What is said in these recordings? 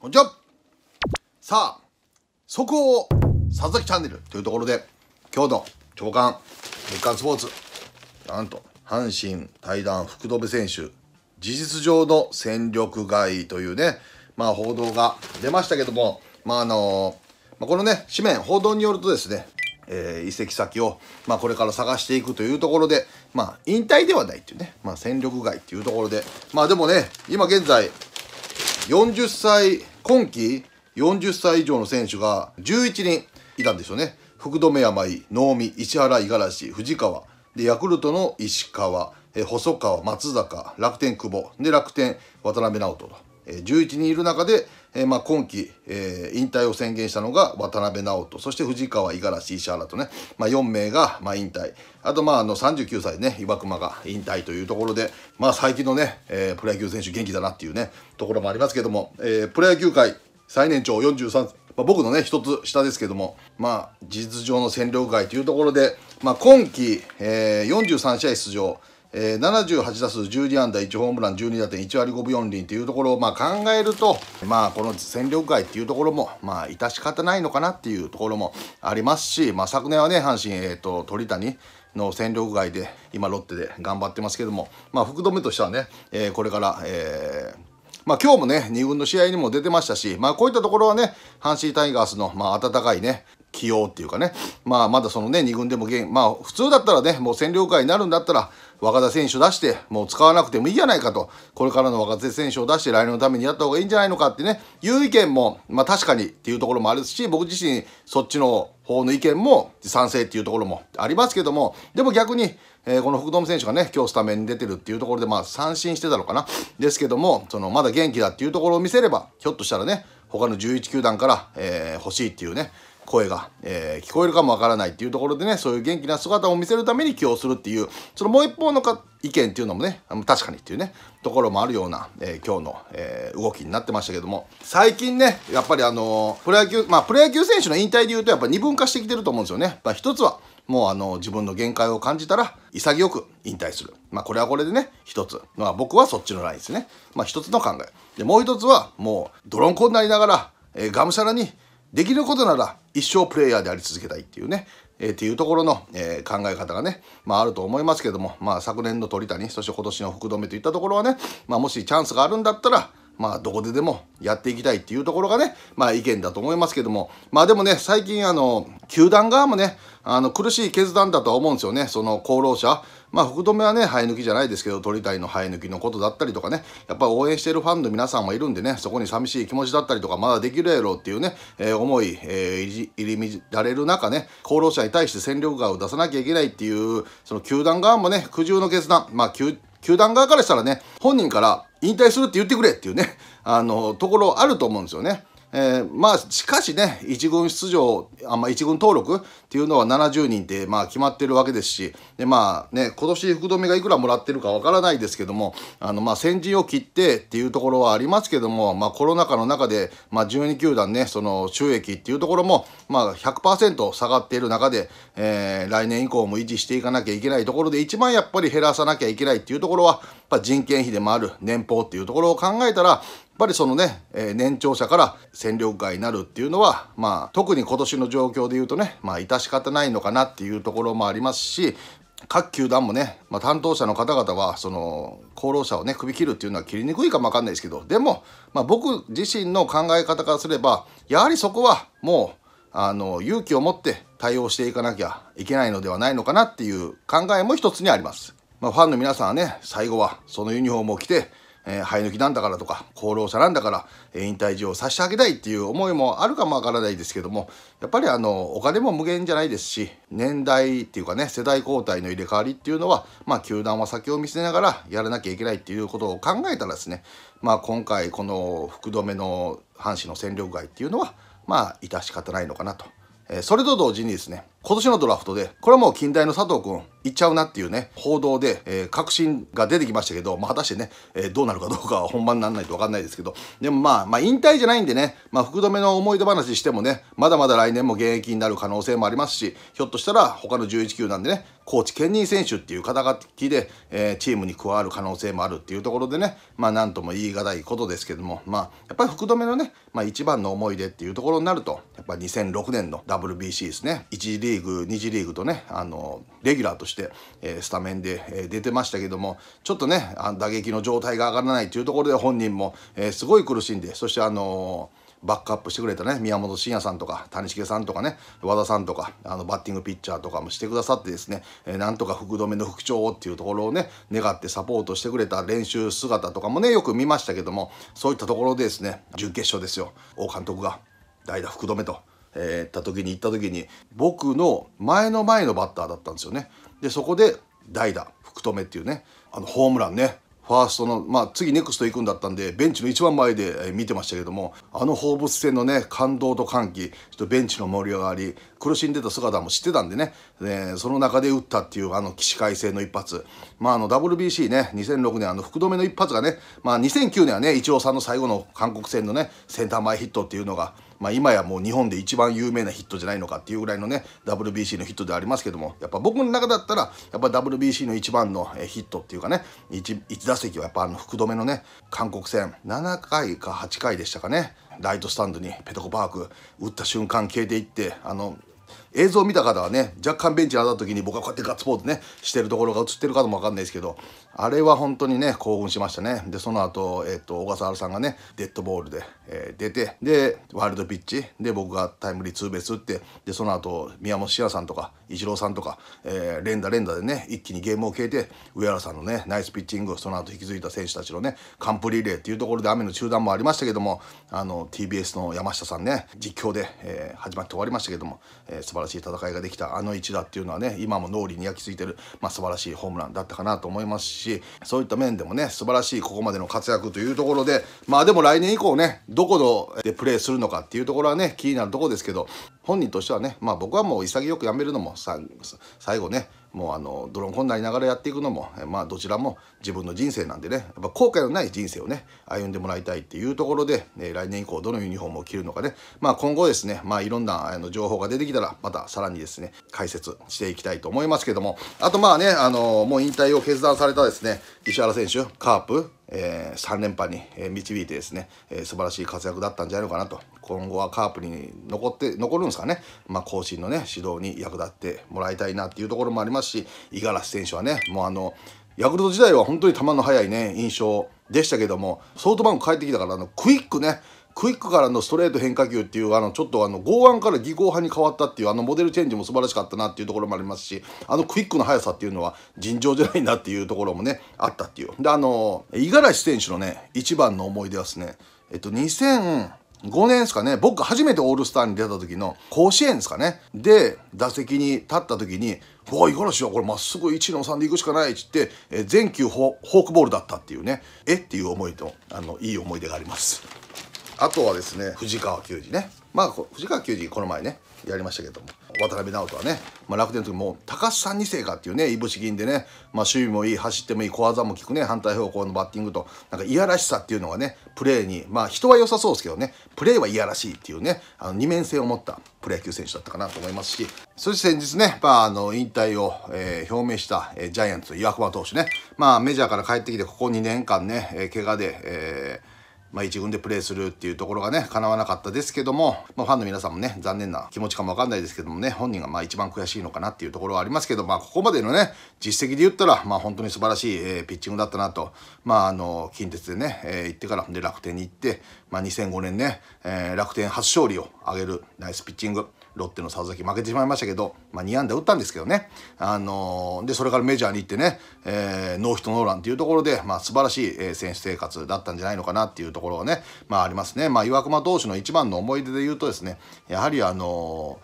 こんにちは。さあ速報佐々木チャンネルというところで今日の長官日刊スポーツなんと阪神対談福留選手事実上の戦力外というねまあ報道が出ましたけどもまああのまあ、このね紙面報道によるとですねえー、移籍先を、まあ、これから探していくというところで、まあ、引退ではないっていうね、まあ、戦力外っていうところで、まあでもね、今現在、40歳、今季40歳以上の選手が11人いたんですよね。福留山井、能見、石原、五十嵐、藤川、で、ヤクルトの石川、え細川、松坂、楽天久保、で、楽天渡辺直人と、え11人いる中で、えー、まあ今季、えー、引退を宣言したのが渡辺直人そして藤川五十嵐石原とね、まあ、4名が、まあ、引退。あとまああの39歳ね岩隈が引退というところで、まあ、最近のね、えー、プロ野球選手元気だなっていうねところもありますけども、えー、プロ野球界最年長43歳まあ、僕のね一つ下ですけどもまあ事実上の戦力外というところで、まあ、今季、えー、43試合出場。えー、78打数12安打1ホームラン12打点1割5分4厘というところをまあ考えると、まあ、この戦力外っていうところもまあ致し方ないのかなっていうところもありますし、まあ、昨年はね阪神、えーと、鳥谷の戦力外で今ロッテで頑張ってますけども、まあ、福留としてはね、えー、これから、えーまあ、今日もね2軍の試合にも出てましたし、まあ、こういったところはね阪神タイガースの、まあ、温かいね起用っていうかね、まあ、まだそのね2軍でもゲまあ普通だったらねもう占領下になるんだったら若手選手出してもう使わなくてもいいじゃないかと。これからの若手選手を出して来年のためにやった方がいいんじゃないのかってね。いう意見もまあ確かにっていうところもあるし僕自身そっちの方の意見も賛成っていうところもありますけども。でも逆に、えー、この福留選手がね今日スタメンに出てるっていうところでまあ三振してたのかな。ですけどもそのまだ元気だっていうところを見せればひょっとしたらね他の11球団から、えー、欲しいっていうね。声が、えー、聞こえるかもわからないっていうところでねそういう元気な姿を見せるために起用するっていうそのもう一方のか意見っていうのもね確かにっていうねところもあるような、えー、今日の、えー、動きになってましたけども最近ねやっぱりあの、プロ野球まあプロ野球選手の引退でいうとやっぱ二分化してきてると思うんですよね。まあ、一つはもうあの自分の限界を感じたら潔く引退する。まあこれはこれでね、一つ。まあ僕はそっちのラインですね。まあ一つの考え。で、もう一つはもう泥んこになりながら、えー、がむしゃらにできることなら一生プレイヤーであり続けたいっていうね、えー、っていうところの、えー、考え方がね、まああると思いますけども、まあ昨年の鳥谷、そして今年の福留といったところはね、まあもしチャンスがあるんだったら、まあどこででもやっていきたいっていうところがね、まあ意見だと思いますけども、まあでもね、最近あの、球団側もね、あの苦しい決断だとは思うんですよね、その功労者。まあ、福留はね、生え抜きじゃないですけど、鳥谷の生え抜きのことだったりとかね、やっぱり応援してるファンの皆さんもいるんでね、そこに寂しい気持ちだったりとか、まだできるやろうっていうね、えー、思い、えー、入り乱れる中ね、功労者に対して戦力外を出さなきゃいけないっていう、その球団側もね、苦渋の決断、まあ、球団側からしたらね、本人から引退するって言ってくれっていうね、あの、ところあると思うんですよね。えー、まあしかしね1軍出場あ、まあ、1軍登録っていうのは70人ってまあ決まってるわけですしでまあね今年福留がいくらもらってるかわからないですけどもあのまあ先陣を切ってっていうところはありますけども、まあ、コロナ禍の中で、まあ、12球団ねその収益っていうところも、まあ100%下がっている中で、えー、来年以降も維持していかなきゃいけないところで一番やっぱり減らさなきゃいけないっていうところはやっぱ人件費でもある年俸っていうところを考えたらぱりそのね、えー、年長者から戦力外になるっていうのは、まあ、特に今年の状況で言うとね、まあ、致し方ないのかなっていうところもありますし、各球団もね、まあ、担当者の方々はその功労者をね首切るっていうのは切りにくいかもわかんないですけどでも、まあ、僕自身の考え方からすればやはりそこはもうあの勇気を持って対応していかなきゃいけないのではないのかなっていう考えも一つにあります。まあ、ファンの皆さんはね最後はそのユニフォームを着てえー、生え抜きなんだからとか功労者なんだから、えー、引退試をさせてあげたいっていう思いもあるかもわからないですけどもやっぱりあのお金も無限じゃないですし年代っていうかね世代交代の入れ替わりっていうのはまあ球団は先を見せながらやらなきゃいけないっていうことを考えたらですねまあ今回この福留の阪神の戦力外っていうのはまあ致し方ないのかなと。え、それと同時にですね今年のドラフトで、これはもう近代の佐藤君、行っちゃうなっていうね、報道で、えー、確信が出てきましたけど、まあ、果たしてね、えー、どうなるかどうかは本番にならないと分かんないですけど、でもまあ、まあ、引退じゃないんでね、まあ、福留の思い出話してもね、まだまだ来年も現役になる可能性もありますし、ひょっとしたら他の11球なんでね、コーチ兼任選手っていう肩書きで、えー、チームに加わる可能性もあるっていうところでねまあ何とも言い難いことですけどもまあやっぱり福留のね、まあ、一番の思い出っていうところになるとやっぱり2006年の WBC ですね。1次リーグ2次リーグとねあのレギュラーとして、えー、スタメンで、えー、出てましたけどもちょっとね打撃の状態が上がらないというところで本人も、えー、すごい苦しんでそしてあのーバックアップしてくれたね宮本慎也さんとか谷繁さんとかね和田さんとかあのバッティングピッチャーとかもしてくださってですね、えー、なんとか福留の復調っていうところをね願ってサポートしてくれた練習姿とかもねよく見ましたけどもそういったところでですね準決勝ですよ王監督が代打福留と。えー、った時に行った時に僕の前の前のバッターだったんですよねでそこで代打福留っていうねあのホームランねファーストの、まあ、次ネクスト行くんだったんでベンチの一番前で見てましたけどもあの放物線のね感動と歓喜ちょっとベンチの盛り上がり苦しんでた姿も知ってたんでね、えその中で打ったっていうあの起死回生の一発、まあ、あの WBC ね2006年あの福留の一発がね、まあ、2009年はねイチローさんの最後の韓国戦のねセンター前ヒットっていうのがまあ、今やもう日本で一番有名なヒットじゃないのかっていうぐらいのね WBC のヒットでありますけどもやっぱ僕の中だったらやっぱ WBC の一番のヒットっていうかね 1, 1打席はやっぱあの福留のね韓国戦7回か8回でしたかねライトスタンドにペトコパーク打った瞬間消えていってあの映像を見た方はね若干ベンチに上がった時に僕はこうやってガッツポーズねしてるところが映ってるかもわかんないですけどあれは本当にね興奮しましたね。でその後、えーと、小笠原さんがねデッドボールで、えー、出てでワイルドピッチで僕がタイムリーツーベース打ってでその後宮本慎也さんとかイチローさんとか、えー、連打連打でね一気にゲームを消えて上原さんのねナイスピッチングその後引き継いだ選手たちのねカンプリレーっていうところで雨の中断もありましたけどもあの TBS の山下さんね実況で、えー、始まって終わりましたけども、えー、素晴らしいしい戦いができたあの一打っていうのはね今も脳裏に焼き付いてる、まあ、素晴らしいホームランだったかなと思いますしそういった面でもね素晴らしいここまでの活躍というところでまあでも来年以降ねどこでプレーするのかっていうところはね気になるとこですけど本人としてはねまあ僕はもう潔くやめるのも最後ねもうあの泥んになりながらやっていくのもまあどちらも自分の人生なんでねやっぱ後悔のない人生をね歩んでもらいたいっていうところで、え来年以降どのユニフォームを着るのかねまあ今後ですねまあいろんなあの情報が出てきたらまたさらにですね解説していきたいと思いますけどもあとまあねあのもう引退を決断されたですね石原選手カープえー、3連覇に導いてですね、えー、素晴らしい活躍だったんじゃないのかなと。今後はカープに残って残るんですかね、まあ、後進のね指導に役立ってもらいたいなっていうところもありますし五十嵐選手はねもうあのヤクルト時代は本当に球の速いね印象でしたけどもソフトバンク帰ってきたからあのクイックねクイックからのストレート変化球っていうあのちょっとあの剛腕から技巧派に変わったっていうあのモデルチェンジも素晴らしかったなっていうところもありますしあのクイックの速さっていうのは尋常じゃないなっていうところもねあったっていうであの五十嵐選手のね一番の思い出はですねえっと2000 5年ですかね僕初めてオールスターに出た時の甲子園ですかね。で打席に立った時に「うわ五十嵐はこれまっすぐ1の3でいくしかない」っつって、え全球フォークボールだったっていうねえっていう思いとあのいい思い出があります。あとはですね藤川球児ね。まあ藤川球児この前ねやりましたけども。渡辺直人はね、まあ、楽天の時も高須さん2世かっていうねいぶし銀でね、まあ、守備もいい走ってもいい小技も効くね反対方向のバッティングとなんかいやらしさっていうのがねプレーにまあ人は良さそうですけどねプレーはいやらしいっていうねあの二面性を持ったプロ野球選手だったかなと思いますしそして先日ね、まあ、あの引退を、えー、表明した、えー、ジャイアンツ岩隈投手ね、まあ、メジャーから帰ってきてここ2年間ね、えー、怪我で、えーまあ、1軍でプレーするっていうところがね叶わなかったですけども、まあ、ファンの皆さんもね残念な気持ちかもわかんないですけどもね本人がまあ一番悔しいのかなっていうところはありますけど、まあ、ここまでのね実績で言ったら、まあ、本当に素晴らしい、えー、ピッチングだったなと、まあ、あの近鉄でね、えー、行ってからで楽天に行って、まあ、2005年ね、えー、楽天初勝利を挙げるナイスピッチング。ロッテの佐々木負けてしまいましたけど、まあ、2安打打ったんですけどね、あのー、でそれからメジャーに行ってね、えー、ノーヒットノーランっていうところで、まあ、素晴らしい、えー、選手生活だったんじゃないのかなっていうところはね、まあ、ありますね。まあ、岩隈投手の一番の思い出で言うとですねやはりあの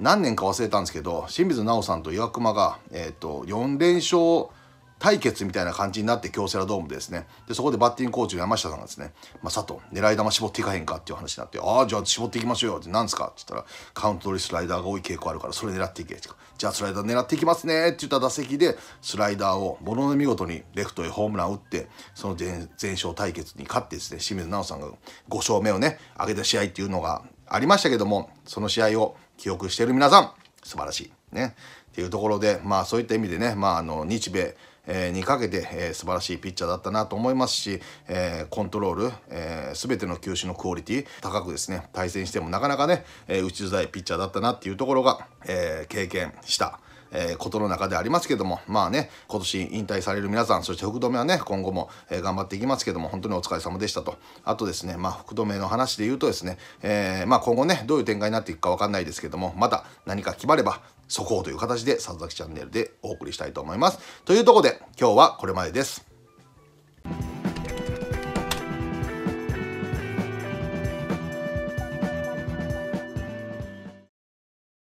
何年か忘れたんですけど清水直さんと岩隈が、えーと4連勝対決みたいな感じになって京セラドームですねでそこでバッティングコーチの山下さんがですね「まあ、佐藤狙い球絞っていかへんか?」っていう話になって「ああじゃあ絞っていきましょうよ」って「何すか?」って言ったら「カウント取りスライダーが多い傾向あるからそれ狙っていけ」じゃあスライダー狙っていきますね」って言った打席でスライダーをものの見事にレフトへホームラン打ってその前前勝対決に勝ってですね清水直さんが5勝目をね挙げた試合っていうのがありましたけどもその試合を記憶している皆さん素晴らしい。ね。っていうところでまあそういった意味でね、まあ、あの日米えーにかけて、えー、素晴らしいピッチャーだったなと思いますし、えー、コントロール、えー、全ての球種のクオリティ高くですね対戦してもなかなかね、えー、打ちづらいピッチャーだったなっていうところが、えー、経験した。えー、ことの中でありますけどもまあね今年引退される皆さんそして福留はね今後も、えー、頑張っていきますけども本当にお疲れ様でしたとあとですねまあ福留の話で言うとですね、えー、まあ今後ねどういう展開になっていくか分かんないですけどもまた何か決まれば速報という形で佐々木チャンネルでお送りしたいと思います。というところで今日はこれまでです。